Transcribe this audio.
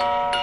Bye.